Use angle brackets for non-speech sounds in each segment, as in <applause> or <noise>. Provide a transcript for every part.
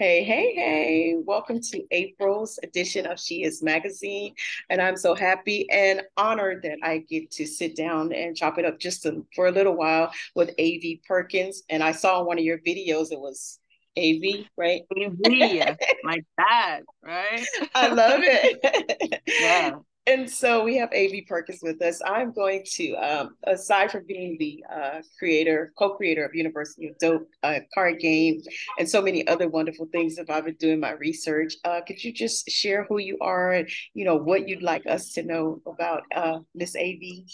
Hey, hey, hey. Welcome to April's edition of She Is Magazine. And I'm so happy and honored that I get to sit down and chop it up just to, for a little while with AV Perkins. And I saw one of your videos, it was AV, right? AV, like that, right? <laughs> I love it. <laughs> yeah and so we have AV Perkins with us. I'm going to, um, aside from being the uh, creator, co-creator of University of Dope uh, card game, and so many other wonderful things that I've been doing my research. Uh, could you just share who you are and you know what you'd like us to know about uh, Miss AV?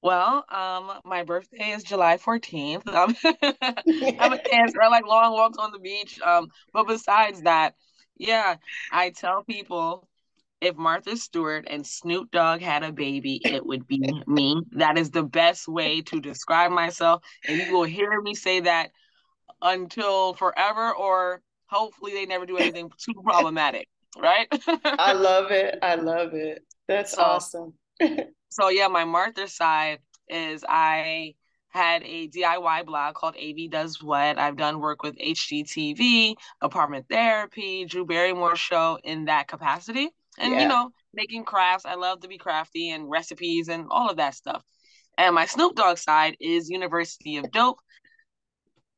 Well, um, my birthday is July 14th. Um, <laughs> I'm a dancer. I like long walks on the beach. Um, but besides that, yeah, I tell people if Martha Stewart and Snoop Dogg had a baby, it would be me. That is the best way to describe myself. And you will hear me say that until forever, or hopefully they never do anything too problematic. Right? <laughs> I love it. I love it. That's so, awesome. <laughs> so yeah, my Martha side is I had a DIY blog called AV Does What. I've done work with HGTV, Apartment Therapy, Drew Barrymore show in that capacity and yeah. you know making crafts i love to be crafty and recipes and all of that stuff. And my snoop dogg side is university of dope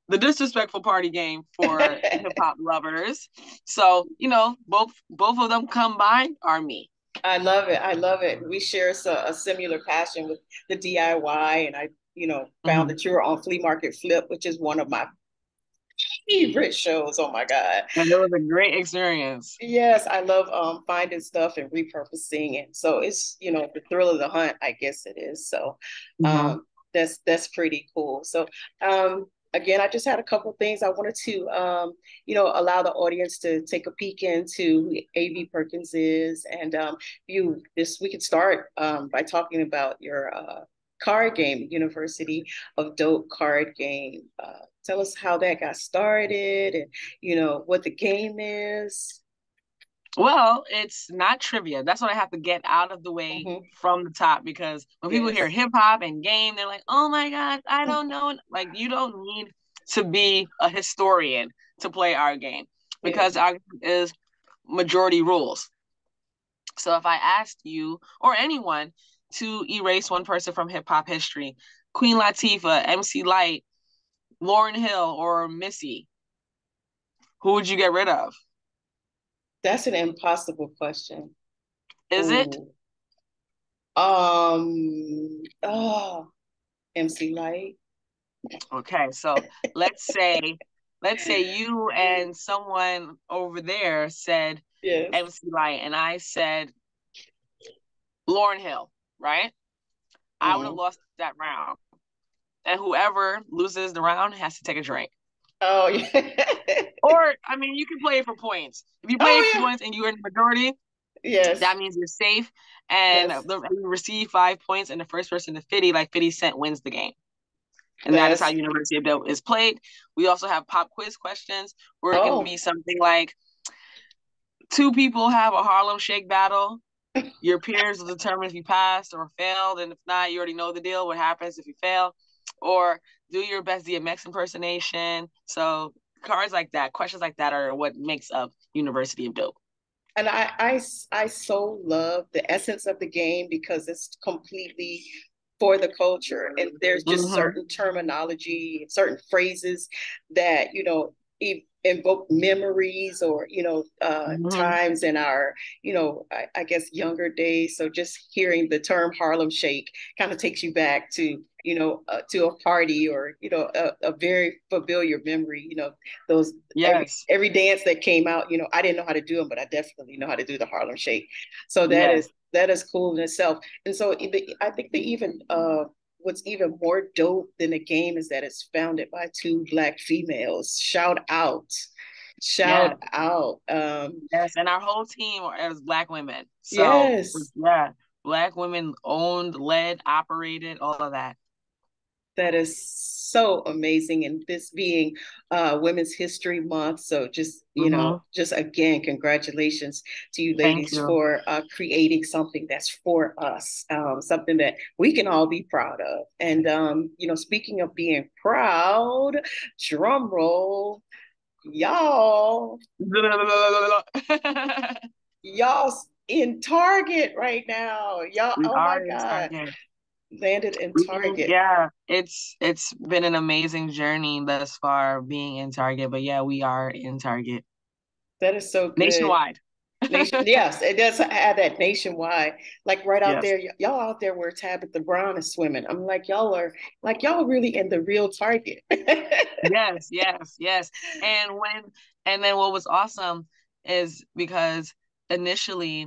the disrespectful party game for <laughs> hip-hop lovers. So you know both both of them combined are me. I love it. I love it. We share a, a similar passion with the diy and i you know found mm-hmm. that you were on flea market flip which is one of my favorite shows. Oh my God. And it was a great experience. Yes, I love um finding stuff and repurposing. And so it's, you know, the thrill of the hunt, I guess it is. So mm-hmm. um that's that's pretty cool. So um again, I just had a couple things I wanted to, um, you know, allow the audience to take a peek into who AV Perkins is, and um, you this we could start um, by talking about your uh, card game, University of Dope card game. Uh, tell us how that got started and you know what the game is. Well it's not trivia. That's what i have to get out of the way mm-hmm. from the top because when people hear hip-hop and game they're like oh my god i don't know. Like you don't need to be a historian to play our game because our is majority rules. So if i asked you or anyone to erase one person from hip-hop history queen latifah mc lyte Lauryn Hill or Missy, who would you get rid of? That's an impossible question. Is Ooh. it? Um. Oh, MC Lyte. Okay, so let's say, let's say you and someone over there said yes. MC Lyte, and I said Lauryn Hill, right? Mm-hmm. I would have lost that round and whoever loses the round has to take a drink. Oh yeah. or <laughs> I mean, you can play it for points. If you play oh, it for yeah. points and you're in the majority, yes, that means you're safe and yes. you receive five points, and the first person to fifty, like fifty cent, wins the game. And yes. that is how University of Dope is played. We also have pop quiz questions where it oh. can be something like two people have a Harlem Shake battle. <laughs> Your peers will determine if you passed or failed, and if not, you already know the deal. What happens if you fail? Or do your best DMX impersonation. So cards like that, questions like that are what makes up University of Dope. And I, I, I so love the essence of the game because it's completely for the culture and there's just mm-hmm. certain terminology certain phrases that you know invoke memories or you know uh, mm-hmm. times in our you know I, I, guess younger days so just hearing the term harlem shake kind of takes you back to you know uh, to a party or you know a, a, very familiar memory you know those yes every, every, dance that came out you know i didn't know how to do them but i definitely know how to do the harlem shake so that yes. is that is cool in itself and so i think the even uh what's even more dope than the game is that it's founded by two black females. Shout out. Shout yeah. out. Um Yes, and our whole team is black women. So yes. yeah, black women owned, led, operated, all of that that is so amazing and this being uh women's history month so just you mm-hmm. know just again congratulations to you ladies you. for uh creating something that's for us um something that we can all be proud of and um you know speaking of being proud drum roll y'all, <laughs> y'all in Target right now. Y'all, we oh my god. Target. Landed in mm, Target. Yeah, it's it's been an amazing journey thus far being in Target, but yeah, we are in Target. That is so good. Nationwide. Nation, <laughs> yes, it does have that nationwide. Like right out yes. there, y- y'all out there where Tabitha Brown is swimming. I'm like, y'all are like y'all really in the real target. <laughs> yes, yes, yes. And when and then what was awesome is because initially,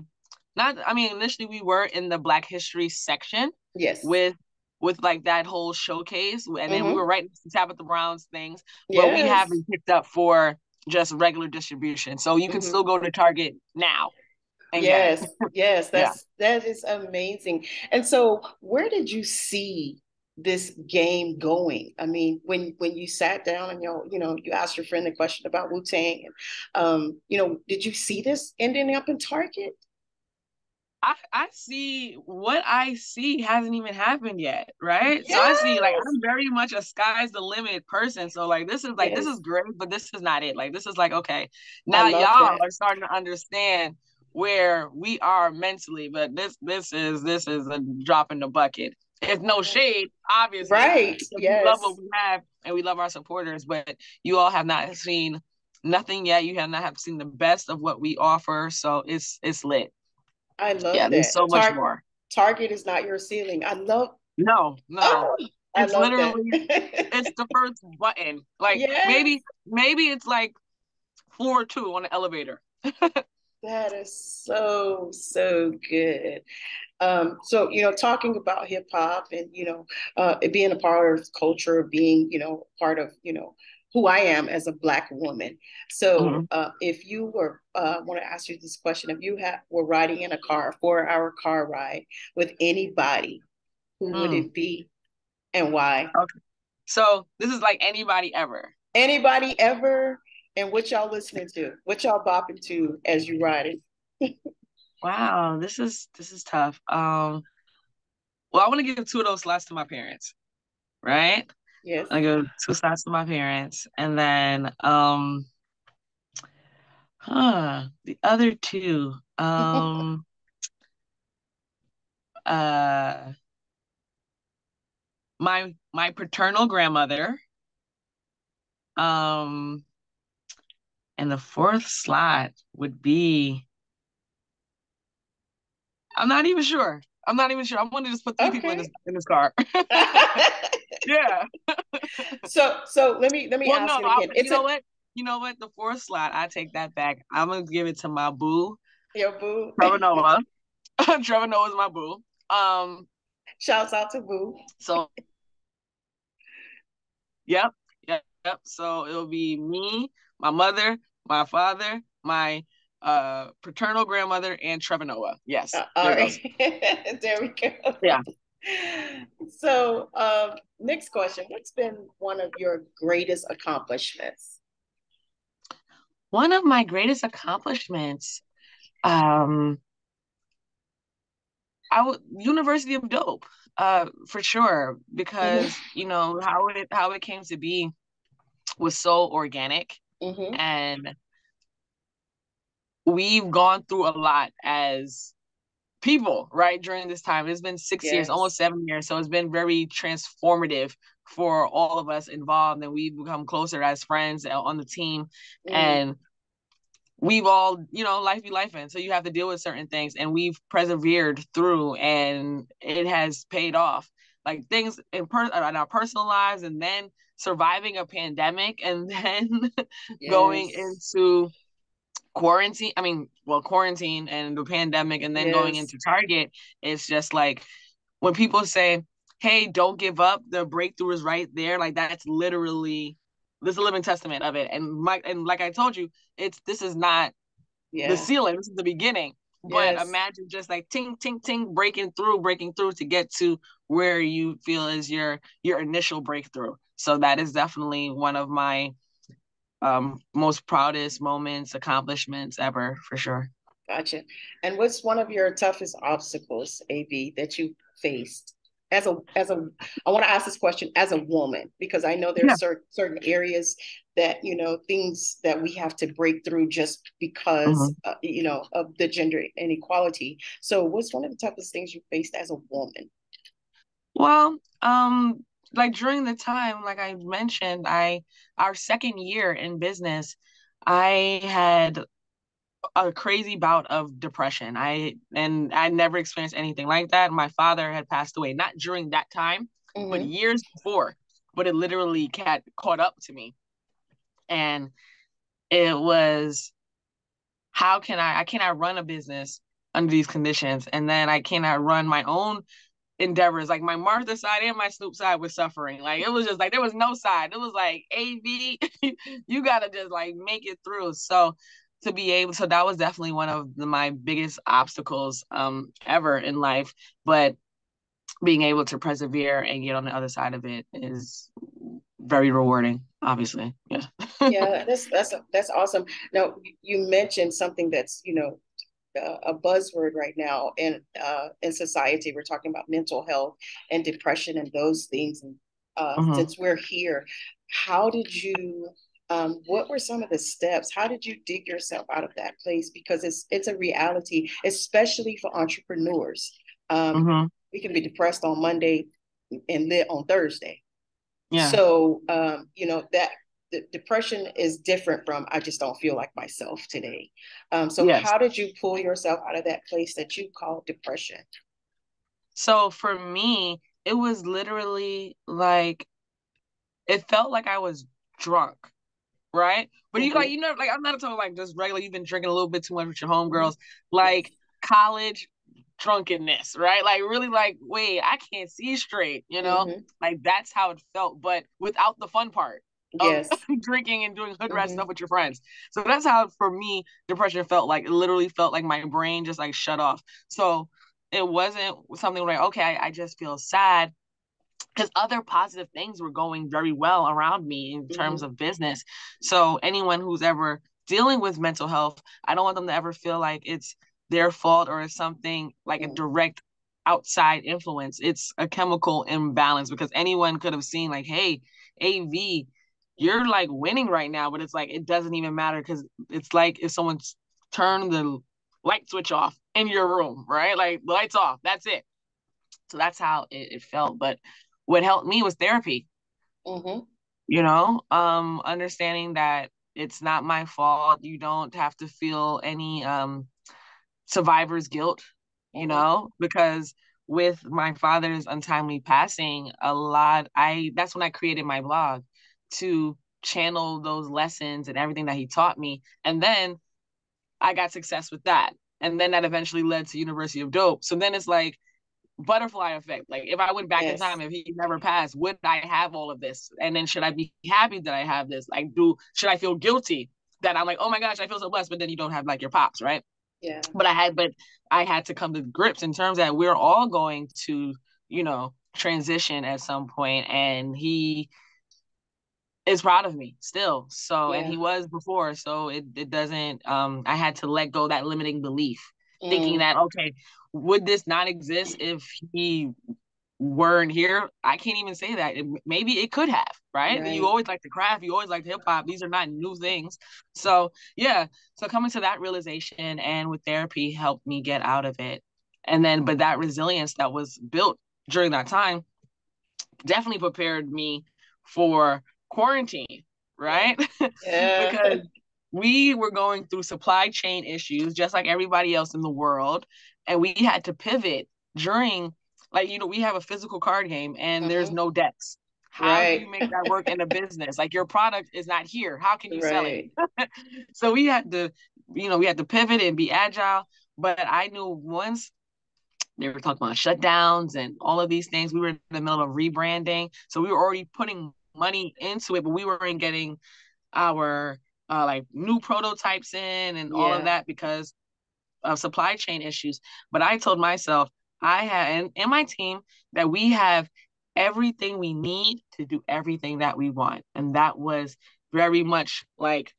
not I mean initially we were in the Black History section. Yes. With with like that whole showcase, and mm-hmm. then we mm-hmm. were right next to Tabitha Brown's things, but yes. we haven't picked up for just regular distribution. So you can mm-hmm. still go to Target now. Yes, yes, <laughs> that's yeah. that is amazing. And so where did you see this game going? I mean, when when you sat down and you you know you asked your friend the question about Wu Tang, and um, you know, did you see this ending up in Target? I, I see what I see hasn't even happened yet, right? Yes. So I see like I'm very much a sky's the limit person. So like this is like yes. this is great, but this is not it. Like this is like okay, now y'all that. are starting to understand where we are mentally, but this this is this is a drop in the bucket. It's no shade, obviously. Right. Yes. We love what we have and we love our supporters, but you all have not seen nothing yet. You have not have seen the best of what we offer. So it's it's lit. I love yeah, that. There's so much more. Target is not your ceiling. I love. No, no. Oh, it's literally it's the first button. Like yes. maybe maybe it's like floor two on the elevator. <laughs> that is so so good. Um, so you know, talking about hip hop and you know, uh, being a part of culture, being you know part of you know who I am as a black woman. So mm-hmm. uh, if you were, uh, want to ask you this question, if you have, were riding in a car, a four hour car ride with anybody, who mm. would it be and why? Okay. So this is like anybody ever. Anybody ever? And what y'all listening to? What y'all bopping to as you riding? <laughs> wow, this is this is tough. Um, well, I want to give two of those slots to my parents, right? Yes. I go two slots to my parents. And then um huh, the other two. Um <laughs> uh my my paternal grandmother. Um and the fourth slot would be I'm not even sure. I'm not even sure. I want to just put three okay. people in this in this car. <laughs> <laughs> yeah. so so let me let me well, ask no, you again. you know what? You know what? The fourth slot, I take that back. I'm gonna give it to my boo. Your boo. Trevor Noah. <laughs> Trevor Noah is my boo. Um shouts out to Boo. So Yep. Yep. Yep. So it'll be me, my mother, my father, my uh paternal grandmother and Trevor Noah. Yes. Uh, all right. <laughs> there we go. Yeah. So um next question. What's been one of your greatest accomplishments? One of my greatest accomplishments. Um I w- University of Dope, uh, for sure, because mm-hmm. you know how it how it came to be was so organic, mm-hmm. and we've gone through a lot as people, right? During this time, it's been six yes. years, almost seven years. So it's been very transformative for all of us involved, and we've become closer as friends on the team. Mm. And we've all, you know, life be life And So you have to deal with certain things, and we've persevered through, and it has paid off. Like things in, per- in our personal lives, and then surviving a pandemic, and <laughs> then yes. going into quarantine i mean well quarantine and the pandemic and then yes. going into target it's just like when people say hey don't give up the breakthrough is right there like that's literally this is a living testament of it and my and like i told you it's this is not yeah. the ceiling this is the beginning but yes. imagine just like ting ting ting breaking through breaking through to get to where you feel is your your initial breakthrough so that is definitely one of my um, most proudest moments, accomplishments ever for sure. Gotcha. And what's one of your toughest obstacles, AV, that you faced as a as a I want to ask this question as a woman because I know there's yeah. certain certain areas that you know things that we have to break through just because mm-hmm. uh, you know of the gender inequality. So, what's one of the toughest things you faced as a woman? Well, um, like during the time, like I mentioned, I our second year in business, I had a crazy bout of depression. I and I never experienced anything like that. My father had passed away, not during that time, mm-hmm. but years before. But it literally cat caught up to me, and it was, how can I? I cannot run a business under these conditions, and then I cannot run my own endeavors. Like my Martha side and my Snoop side was suffering. Like it was just like there was no side. It was like AV. <laughs> you gotta just like make it through. So to be able so that was definitely one of the, my biggest obstacles um ever in life but being able to persevere and get on the other side of it is very rewarding obviously yeah <laughs> yeah that's that's that's awesome now you mentioned something that's you know a buzzword right now in uh, in society we're talking about mental health and depression and those things and uh, mm-hmm. since we're here how did you um, what were some of the steps? How did you dig yourself out of that place? Because it's it's a reality, especially for entrepreneurs. Um, mm-hmm. We can be depressed on Monday and lit on Thursday. Yeah. So um, you know that the depression is different from I just don't feel like myself today. Um, so yes. how did you pull yourself out of that place that you call depression? So for me, it was literally like it felt like I was drunk right? But mm-hmm. you like you know like I'm not talking like just regular. You've been drinking a little bit too much with your homegirls, like college drunkenness, right? Like really like wait, I can't see straight, you know? Mm-hmm. Like that's how it felt, but without the fun part. Yes. <laughs> drinking and doing hood rat mm-hmm. stuff with your friends. So that's how for me depression felt like. It literally felt like my brain just like shut off. So it wasn't something like okay, I, I just feel sad because other positive things were going very well around me in terms mm-hmm. of business. So anyone who's ever dealing with mental health, I don't want them to ever feel like it's their fault or it's something like a direct outside influence. It's a chemical imbalance because anyone could have seen like, hey, AV, you're like winning right now, but it's like it doesn't even matter because it's like if someone's turned the light switch off in your room, right? Like the lights off, that's it. So that's how it, it felt. But what helped me was therapy. Mm-hmm. You know, um, understanding that it's not my fault. You don't have to feel any um, survivor's guilt, you mm-hmm. know, because with my father's untimely passing, a lot, I that's when I created my blog to channel those lessons and everything that he taught me. And then I got success with that. And then that eventually led to University of Dope. So then it's like, butterfly effect. Like if I went back yes. in time, if he never passed, would I have all of this? And then should I be happy that I have this? Like, do should I feel guilty that I'm like, oh my gosh, I feel so blessed, but then you don't have like your pops, right? Yeah. But I had, but I had to come to grips in terms that we're all going to, you know, transition at some point, and he is proud of me still. So, yeah. and he was before, so it it doesn't. Um, I had to let go that limiting belief, mm. thinking that okay, would this not exist if he weren't here? I can't even say that. It, maybe it could have, right? right? You always like the craft, you always like hip hop. These are not new things. So, yeah. So, coming to that realization and with therapy helped me get out of it. And then, but that resilience that was built during that time definitely prepared me for quarantine, right? <laughs> Yeah. because we were going through supply chain issues just like everybody else in the world and we had to pivot during like you know we have a physical card game and mm-hmm. there's no decks how right. do you make that work in a business like your product is not here how can you right. sell it <laughs> so we had to you know we had to pivot and be agile but i knew once they were talking about shutdowns and all of these things we were in the middle of rebranding so we were already putting money into it but we weren't getting our uh, like new prototypes in and yeah. all of that because of supply chain issues. But I told myself, I had and, and my team that we have everything we need to do everything that we want. And that was very much like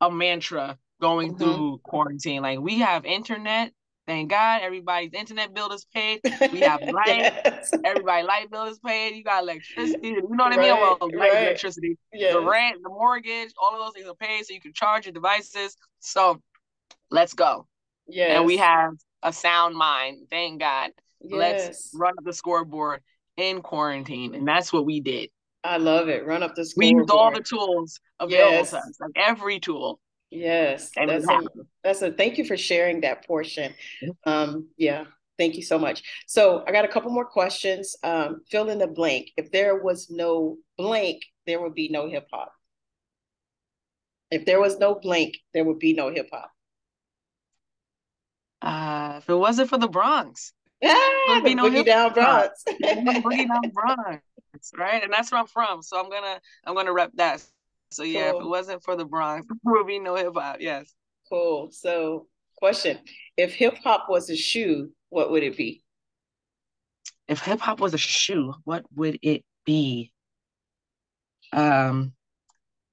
a mantra going mm-hmm. through quarantine. Like we have internet Thank God everybody's internet bill is paid. <laughs> We have light. yes. Everybody light bill is paid. You got electricity. You know what I mean? Well, right. electricity, yes. the rent, the mortgage, all of those things are paid, so you can charge your devices. So let's go. Yeah. And we have a sound mind. Thank God. Yes. Let's run up the scoreboard in quarantine, and that's what we did. I love it. Run up the scoreboard. We used all the tools available yes. to us, like every tool. Yes, that's a, that's a thank you for sharing that portion. Um, yeah, thank you so much. So I got a couple more questions. Um, fill in the blank. If there was no blank, there would be no hip hop. If there was no blank, there would be no hip hop. Uh, if it wasn't for the Bronx, <laughs> yeah, would be no Boogie Down Bronx. Boogie Down <laughs> Bronx, right? And that's where I'm from. So I'm gonna I'm gonna rep that. So yeah, cool. if it wasn't for the Bronx, <laughs> there would be no hip hop. Yes. Cool. So, question: If hip hop was a shoe, what would it be? If hip hop was a shoe, what would it be? Um,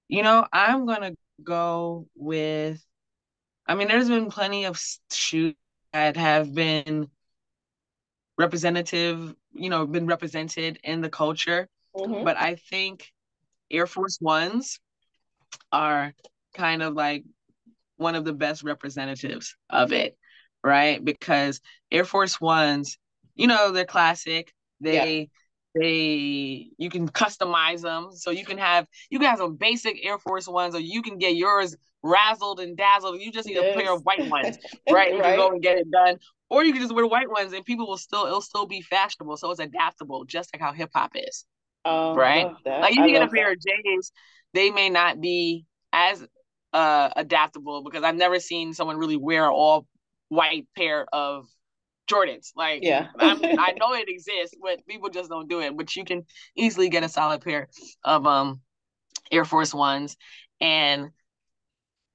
you know, I'm gonna go with. I mean, there's been plenty of shoes that have been representative, you know, been represented in the culture. Mm-hmm. But I think Air Force Ones are kind of like one of the best representatives of it, right? Because Air Force Ones, you know, they're classic. They yeah. they you can customize them. So you can have you can have some basic Air Force Ones or you can get yours razzled and dazzled. You just need yes. a pair of white ones, <laughs> right? You right. can go and get it done. Or you can just wear white ones and people will still it'll still be fashionable. So it's adaptable, just like how hip hop is. Oh, right? Like you can get a pair that. of J's they may not be as uh, adaptable because I've never seen someone really wear all white pair of Jordans. Like, yeah, I know it exists, but people just don't do it. But you can easily get a solid pair of um Air Force Ones, and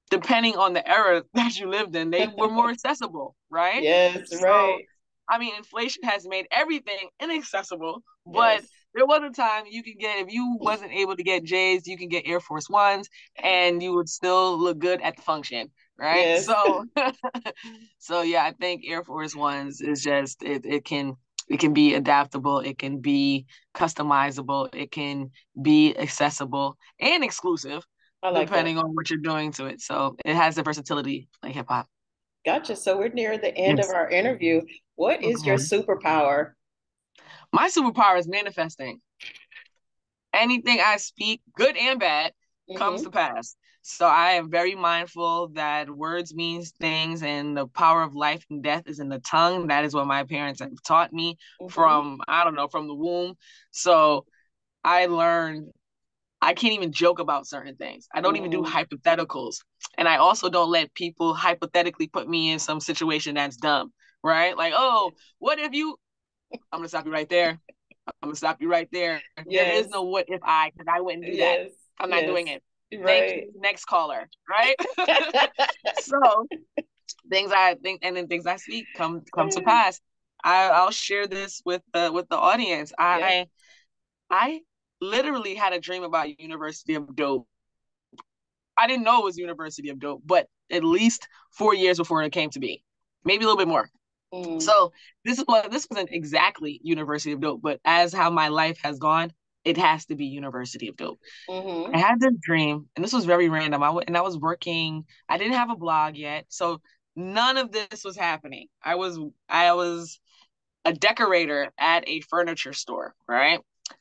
depending on the era <laughs> that you lived in, they were more <laughs> accessible, right? Yes, so, right. I mean, inflation has made everything inaccessible, but yes there was a time you could get if you wasn't able to get J's, you can get Air Force Ones, and you would still look good at the function, right? Yes. So, <laughs> so yeah, I think Air Force Ones is just it. It can it can be adaptable, it can be customizable, it can be accessible and exclusive, like depending that. on what you're doing to it. So it has the versatility like hip hop. Gotcha. So we're near the end yes. of our interview. What is your superpower? My superpower is manifesting. Anything I speak, good and bad, mm-hmm. comes to pass. So I am very mindful that words means things and the power of life and death is in the tongue. That is what my parents have taught me mm-hmm. from, I don't know, from the womb. So I learned I can't even joke about certain things. I don't mm. even do mm-hmm. hypotheticals. And I also don't let people hypothetically put me in some situation that's dumb, right? Like, oh, what if you I'm gonna stop you right there. I'm gonna stop you right there. Yes. There is no what if I, because I wouldn't do yes. that. I'm not yes. doing it. Right. You. Next caller, right? <laughs> <laughs> so things I think and then things I speak come come to mm. pass. I, I'll share this with the with the audience. I. I literally had a dream about University of Dope. I didn't know it was University of Dope, but at least four years before it came to be, maybe a little bit more. Mm. So this is what this wasn't exactly University of Dope, but as how my life has gone, it has to be University of Dope. Mm-hmm. I had this dream, and this was very random. I w- and I was working. I didn't have a blog yet, so none of this was happening. I was I was a decorator at a furniture store, right?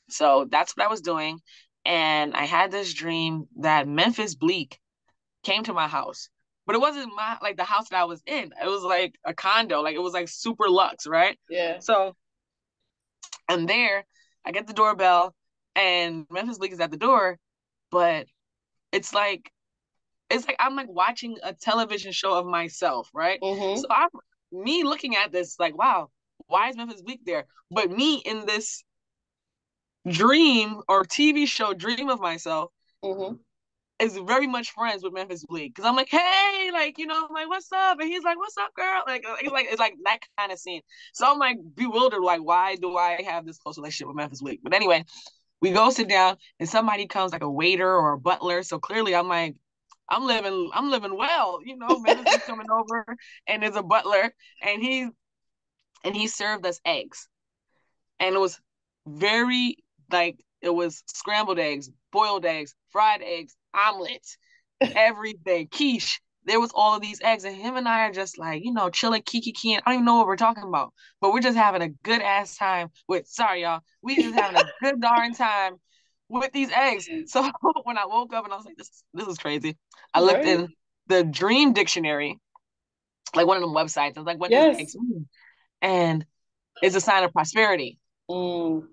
So that's what I was doing, and I had this dream that Memphis Bleek came to my house but it wasn't my like the house that I was in. It was like a condo, like it was like super luxe, right? Yeah. So I'm there. I get the doorbell, and Memphis Bleek is at the door, but it's like it's like I'm like watching a television show of myself, right? Mm-hmm. So I'm me looking at this like, wow, why is Memphis Bleek there? But me in this dream or TV show dream of myself, mm-hmm is very much friends with Memphis Bleek because I'm like, hey, like you know, I'm like, what's up? And he's like, what's up, girl? Like, uh, it's like it's like that kind of scene. So I'm like bewildered, like, why do I have this close relationship with Memphis Bleek? But anyway, we go sit down and somebody comes like a waiter or a butler. So clearly, I'm like, I'm living, I'm living well. You know, Memphis coming over and there's a butler and he and he served us eggs. And it was very like it was scrambled eggs, boiled eggs, fried eggs, omelets, everything, quiche. There was all of these eggs, and him and I are just like, you know, chilling, kiki kiki. I don't even know what we're talking about, but we're just having a good ass time with. Sorry, y'all, we just having a good darn time with these eggs. <laughs> So when I woke up and I was like, this, this is crazy. I looked right. in the Dream Dictionary, like one of them websites. I was like, what yes. eggs mean? And it's a sign of prosperity. Mm.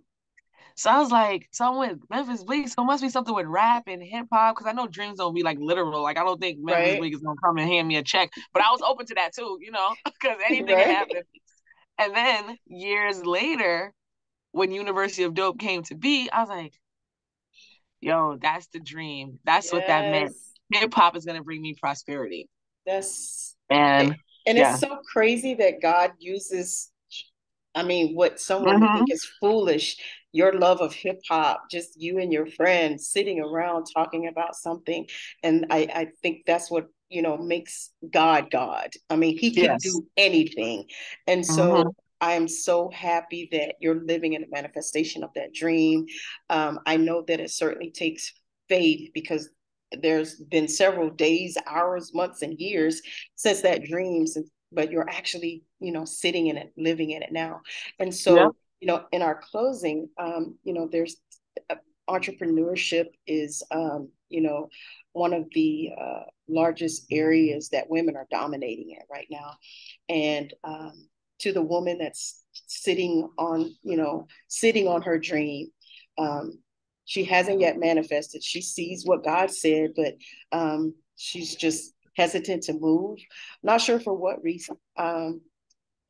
So I was like, so with Memphis Bleek, so it must be something with rap and hip hop because I know dreams don't be like literal. Like I don't think Memphis right. Bleek is gonna come and hand me a check, but I was open to that too, you know, <laughs> because anything right. can happen. And then years later, when University of Dope came to be, I was like, yo, that's the dream. That's yes. what that meant. Hip hop is gonna bring me prosperity. That's and and yeah. it's so crazy that God uses I mean, what someone mm-hmm. think is foolish, your love of hip hop, just you and your friends sitting around talking about something. And I, I think that's what, you know, makes God God. I mean, he can yes. do anything. And so mm-hmm. I am so happy that you're living in a manifestation of that dream. Um, I know that it certainly takes faith because there's been several days, hours, months, and years since that dream, since but you're actually, you know, sitting in it, living in it now. And so, yeah. You know, in our closing, um, you know, there's uh, entrepreneurship is, um, you know, one of the uh, largest areas that women are dominating in right now. And um, to the woman that's sitting on, you know, sitting on her dream, um, she hasn't yet manifested. She sees what God said, but um, she's just hesitant to move. Not sure for what reason. Um,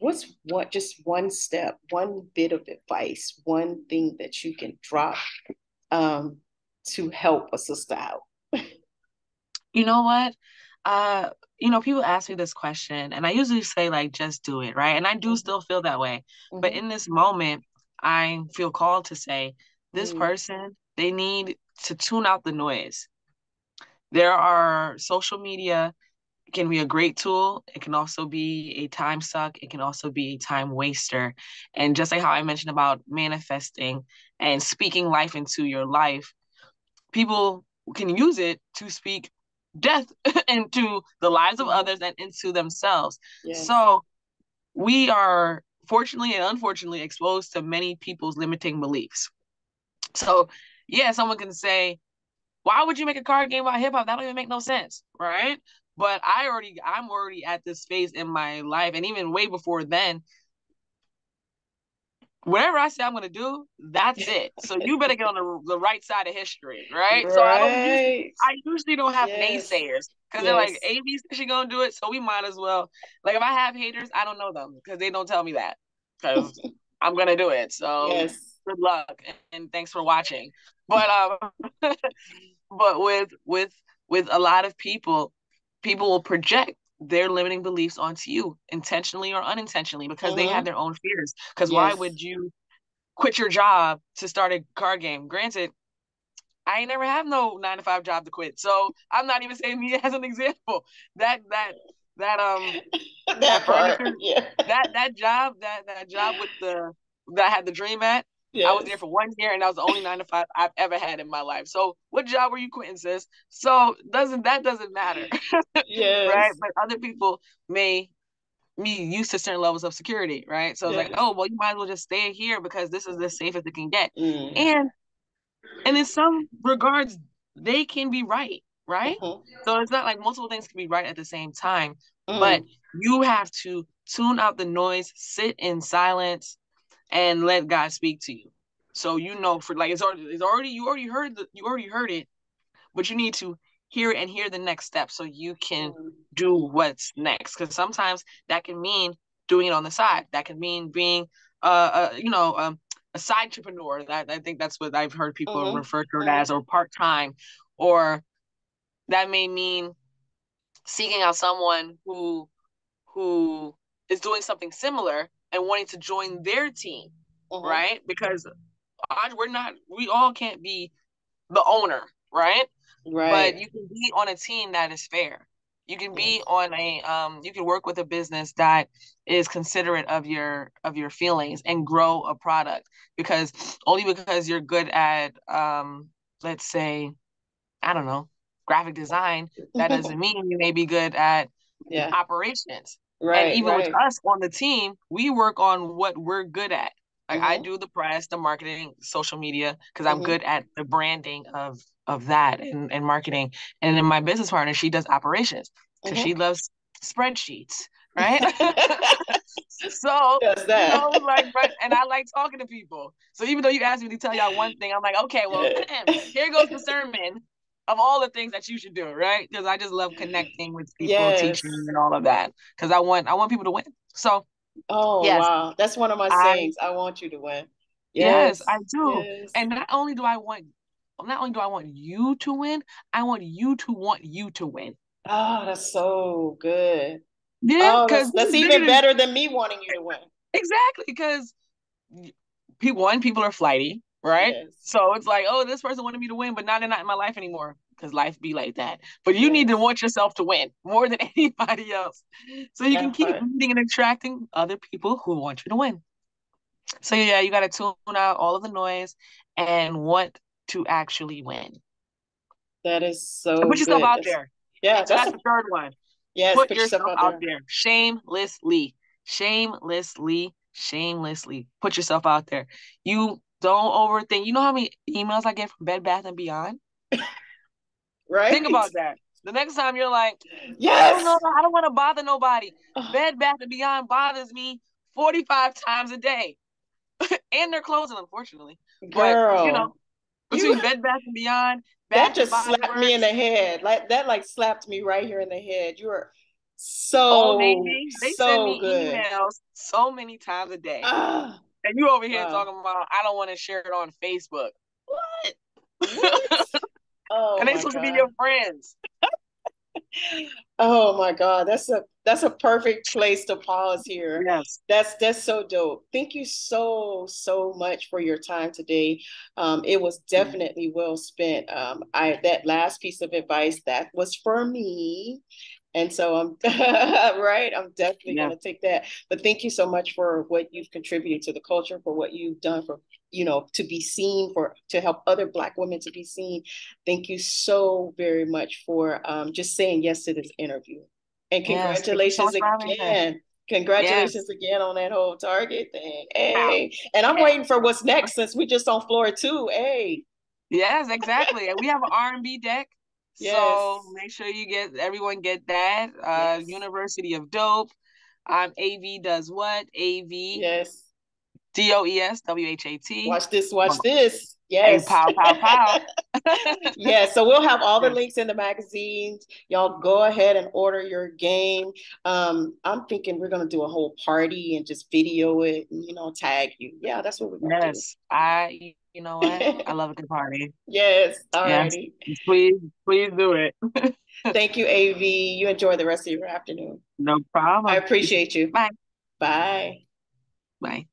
what's what just one step, one bit of advice, one thing that you can drop um, to help a sister out? you know what? Uh, you know, people ask me this question, and I usually say, like, just do it, right? And I do mm-hmm. still feel that way. Mm-hmm. But in this moment, I feel called to say, this mm-hmm. person, they need to tune out the noise there are social media can be a great tool. It can also be a time suck. It can also be a time waster. And just like how I mentioned about manifesting and speaking life into your life, people can use it to speak death <laughs> into the lives of others and into themselves. Yes. So we are fortunately and unfortunately exposed to many people's limiting beliefs. So, yeah, someone can say, why would you make a card game about hip hop? That don't even make no sense, right? But I already, I'm already at this phase in my life, and even way before then. Whatever I say I'm gonna do, that's <laughs> it. So you better get on the, the right side of history, right? right. So I don't. Usually, I usually don't have yes. naysayers because yes. they're like, "AV she gonna do it, so we might as well." Like if I have haters, I don't know them because they don't tell me that because <laughs> I'm gonna do it. So yes. good luck and, and thanks for watching. But um, <laughs> but with with with a lot of people people will project their limiting beliefs onto you intentionally or unintentionally because mm-hmm. they have their own fears because yes. why would you quit your job to start a card game granted I ain't never have no nine to five job to quit. So I'm not even saying me <laughs> as an example. That that that um <laughs> that, that yeah. that that job that that job with the that I had the dream at Yes. I was there for one year, and that was the only nine to five I've ever had in my life. So, what job were you quitting, sis? So, doesn't that doesn't matter, <laughs> yes. right? But other people may be used to certain levels of security, right? So yes. it's like, oh, well, you might as well just stay here because this is the safest it can get, mm. and and in some regards, they can be right, right? Mm-hmm. So it's not like multiple things can be right at the same time, mm. but you have to tune out the noise, sit in silence and let God speak to you. So you know for like it's already it's already you already heard the you already heard it, but you need to hear it and hear the next step so you can mm-hmm. do what's next. Because sometimes that can mean doing it on the side. That can mean being uh, uh you know um, a side entrepreneur. That I think that's what I've heard people mm-hmm. refer to it as, or part time, or that may mean seeking out someone who who is doing something similar and wanting to join their team, mm-hmm. right? Because we're not, we all can't be the owner, right? Right. But you can be on a team that is fair. You can be on a um you can work with a business that is considerate of your of your feelings and grow a product because only because you're good at um let's say I don't know, graphic design, that <laughs> doesn't mean you may be good at yeah. operations. Right. And even right. with us on the team, we work on what we're good at. Like mm-hmm. I do the press, the marketing, social media, because I'm mm-hmm. good at the branding of of that and, and marketing. And then my business partner, she does operations because mm-hmm. she loves spreadsheets, <laughs> right? <laughs> so you know, like, and I like talking to people. So even though you asked me to tell y'all one thing, I'm like, okay, well, here goes the sermon of all the things that you should do, right? Because I just love mm. connecting with people, yes. teaching, and all of that. Because I want I want people to win. So, oh yes. wow, that's one of my sayings. I, I want you to win. Yes, yes I do. Yes. And not only do I want, not only do I want you to win, I want you to want you to win. Oh, that's so good. Yeah, because oh, that's, that's even better than me wanting you to win. Exactly, because people one people are flighty right? Yes. So it's like, oh, this person wanted me to win, but not in, not in my life anymore because life be like that. But you yes. need to want yourself to win more than <laughs> anybody else, so you can keep meeting and attracting other people who want you to win. So yeah, you got to tune out all of the noise and want to actually win. That is so. put yourself good. out there. Yeah, that's, that's the third one. Yes, put, put yourself, yourself out, there. there. Shamelessly, shamelessly, shamelessly. Put yourself out there. You don't overthink. You know how many emails I get from Bed Bath and Beyond? <laughs> right. Think about that. The next time you're like, yes, I don't know, I don't want to bother nobody. Bed Bath and Beyond bothers me 45 times a day. <laughs> and they're closing, unfortunately. Girl, but you know, between you, Bed Bath and Beyond, Bath that just slapped works, me in the head. Like that, like slapped me right here in the head. You are so oh, they, they so send me good. emails so many times a day. Uh, and you over here wow. talking about I don't want to share it on Facebook. What? <laughs> what? oh, and they supposed God. to be your friends. oh my God, that's a that's a perfect place to pause here. Yes, that's that's so dope. Thank you so so much for your time today. Um, it was definitely well spent. Um, I that last piece of advice that was for me, and so I'm <laughs> right. I'm definitely yeah. going to take that. But thank you so much for what you've contributed to the culture, for what you've done for you know to be seen, for to help other Black women to be seen. Thank you so very much for um, just saying yes to this interview. And congratulations yes, again. Congratulations yes. again on that whole Target thing. Hey, and I'm waiting for what's next since we're just on floor two. Hey. Yes, exactly. And we have an R and B deck Yes. So make sure you get everyone get that. Uh yes. University of Dope. Um AV does what? AV. Yes. D O E S W H A T. Watch this, watch this. Yes. And pow, pow, pow. <laughs> <laughs> yeah, so we'll have all the links in the magazines. Y'all go ahead and order your game. Um, I'm thinking we're gonna do a whole party and just video it and you know tag you. Yeah, that's what we're gonna yes, do. Yes, I you know what? I <laughs> love a good party. Yes. All righty. Yes. Please, please do it. <laughs> Thank you, AV. You enjoy the rest of your afternoon. No problem. I appreciate you. Bye. Bye. Bye.